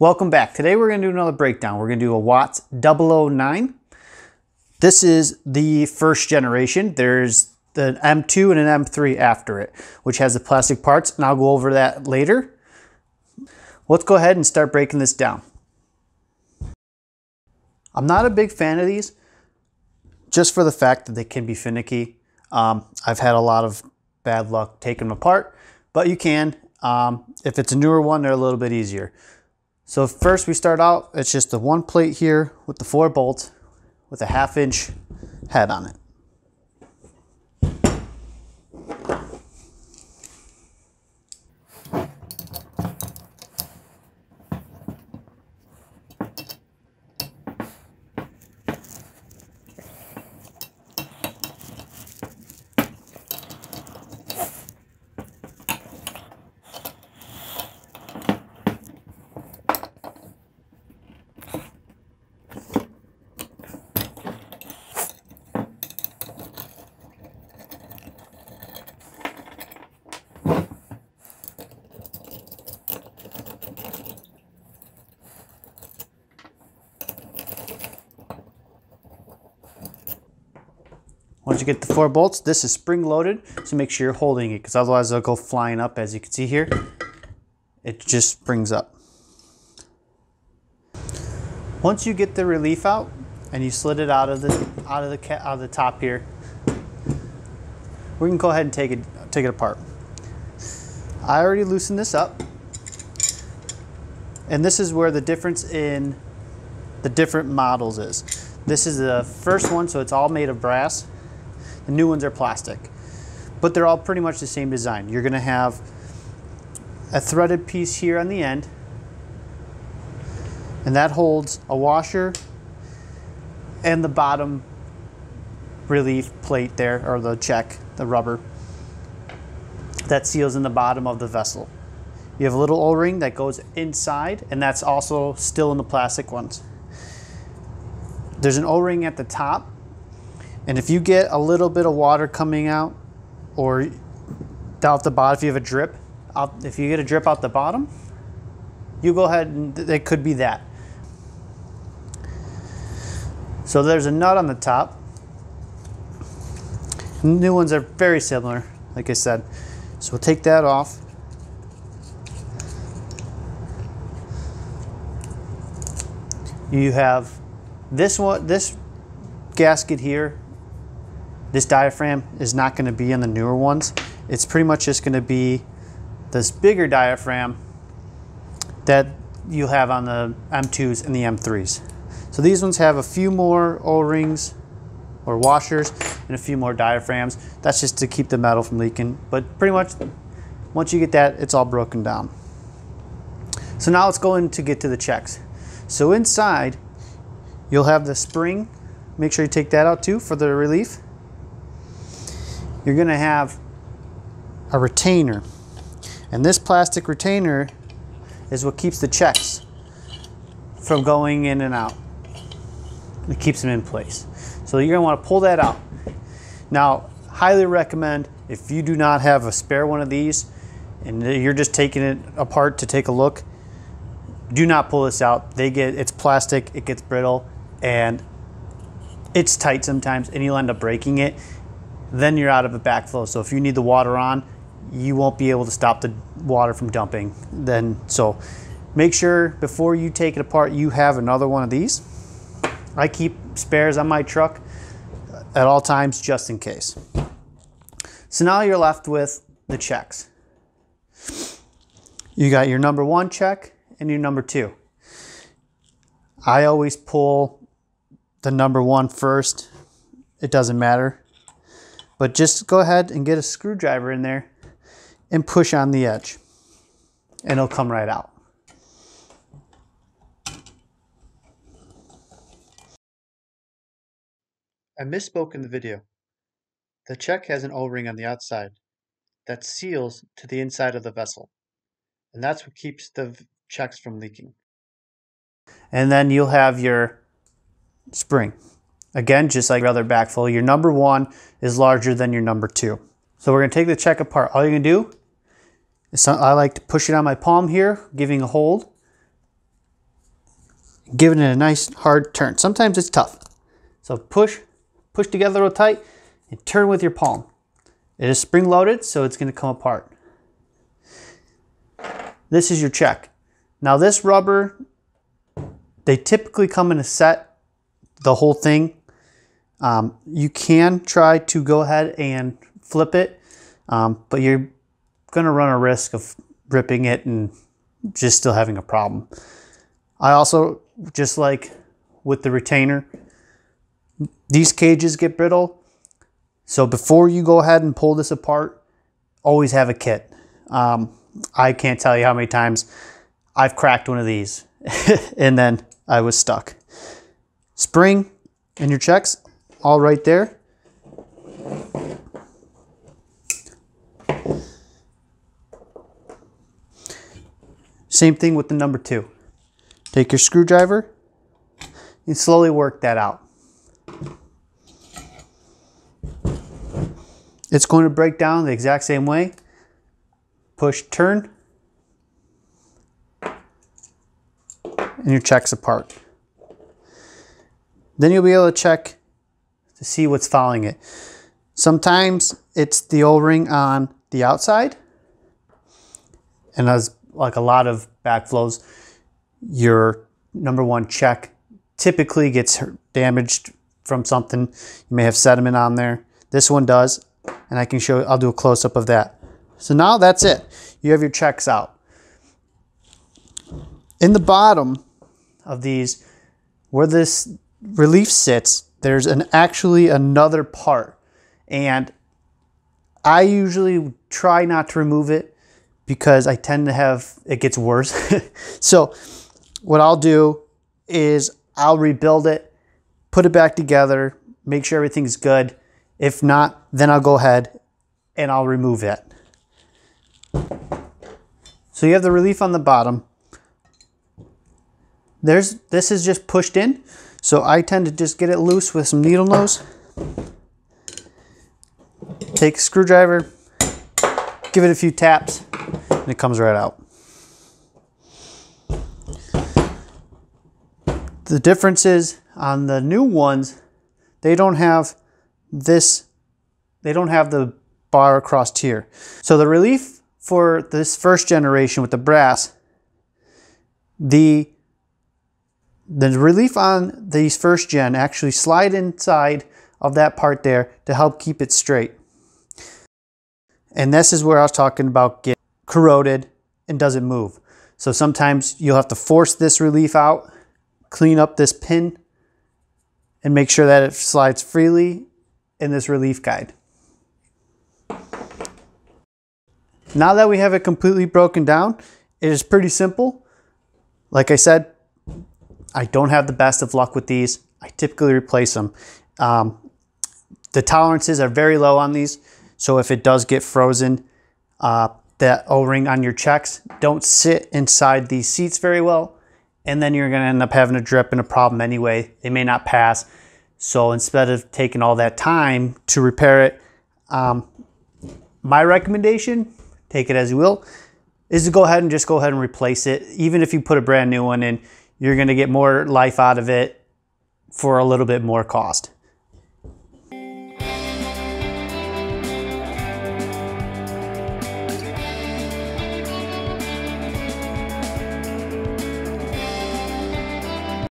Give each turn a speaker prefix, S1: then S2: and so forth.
S1: Welcome back. Today we're going to do another breakdown. We're going to do a Watts 009. This is the first generation. There's the M2 and an M3 after it, which has the plastic parts, and I'll go over that later. Let's go ahead and start breaking this down. I'm not a big fan of these, just for the fact that they can be finicky. Um, I've had a lot of bad luck taking them apart, but you can. Um, if it's a newer one, they're a little bit easier. So first we start out, it's just the one plate here with the four bolts with a half inch head on it. Once you get the four bolts, this is spring loaded, so make sure you're holding it because otherwise they'll go flying up as you can see here. It just springs up. Once you get the relief out and you slid it out of the out of the out of the top here, we can go ahead and take it take it apart. I already loosened this up. And this is where the difference in the different models is. This is the first one, so it's all made of brass. The new ones are plastic, but they're all pretty much the same design. You're gonna have a threaded piece here on the end, and that holds a washer and the bottom relief plate there, or the check, the rubber, that seals in the bottom of the vessel. You have a little O-ring that goes inside, and that's also still in the plastic ones. There's an O-ring at the top and if you get a little bit of water coming out or out the bottom, if you have a drip, if you get a drip out the bottom, you go ahead and it could be that. So there's a nut on the top. New ones are very similar, like I said. So we'll take that off. You have this one, this gasket here this diaphragm is not going to be in the newer ones. It's pretty much just going to be this bigger diaphragm that you'll have on the M2s and the M3s. So these ones have a few more O-rings or washers and a few more diaphragms. That's just to keep the metal from leaking. But pretty much once you get that, it's all broken down. So now let's go in to get to the checks. So inside, you'll have the spring. Make sure you take that out too for the relief you're going to have a retainer. And this plastic retainer is what keeps the checks from going in and out. It keeps them in place. So you're going to want to pull that out. Now, highly recommend if you do not have a spare one of these and you're just taking it apart to take a look, do not pull this out. They get it's plastic, it gets brittle and it's tight sometimes and you'll end up breaking it then you're out of a backflow. So if you need the water on, you won't be able to stop the water from dumping. Then so make sure before you take it apart, you have another one of these. I keep spares on my truck at all times just in case. So now you're left with the checks. You got your number one check and your number two. I always pull the number one first. It doesn't matter. But just go ahead and get a screwdriver in there and push on the edge and it'll come right out. I misspoke in the video. The check has an O-ring on the outside that seals to the inside of the vessel. And that's what keeps the checks from leaking. And then you'll have your spring. Again, just like other backflow, your number one is larger than your number two. So we're gonna take the check apart. All you're gonna do is, I like to push it on my palm here, giving a hold. giving it a nice hard turn. Sometimes it's tough. So push, push together real tight and turn with your palm. It is spring loaded, so it's gonna come apart. This is your check. Now this rubber, they typically come in a set, the whole thing. Um, you can try to go ahead and flip it, um, but you're gonna run a risk of ripping it and just still having a problem. I also, just like with the retainer, these cages get brittle. So before you go ahead and pull this apart, always have a kit. Um, I can't tell you how many times I've cracked one of these and then I was stuck. Spring and your checks all right there. Same thing with the number two. Take your screwdriver and slowly work that out. It's going to break down the exact same way. Push turn and your checks apart. Then you'll be able to check to see what's following it. Sometimes it's the O-ring on the outside and as like a lot of backflows, your number one check typically gets damaged from something. You may have sediment on there. This one does, and I can show, you, I'll do a close up of that. So now that's it. You have your checks out. In the bottom of these, where this relief sits, there's an actually another part. And I usually try not to remove it because I tend to have, it gets worse. so what I'll do is I'll rebuild it, put it back together, make sure everything's good. If not, then I'll go ahead and I'll remove it. So you have the relief on the bottom. There's, this is just pushed in. So I tend to just get it loose with some needle nose. Take a screwdriver, give it a few taps, and it comes right out. The difference is on the new ones, they don't have this, they don't have the bar across here. So the relief for this first generation with the brass, the the relief on these first gen actually slide inside of that part there to help keep it straight. And this is where I was talking about get corroded and doesn't move. So sometimes you'll have to force this relief out, clean up this pin, and make sure that it slides freely in this relief guide. Now that we have it completely broken down, it is pretty simple. Like I said, I don't have the best of luck with these. I typically replace them. Um, the tolerances are very low on these. So if it does get frozen, uh, that O-ring on your checks don't sit inside these seats very well. And then you're gonna end up having a drip and a problem anyway. They may not pass. So instead of taking all that time to repair it, um, my recommendation, take it as you will, is to go ahead and just go ahead and replace it. Even if you put a brand new one in, you're gonna get more life out of it for a little bit more cost.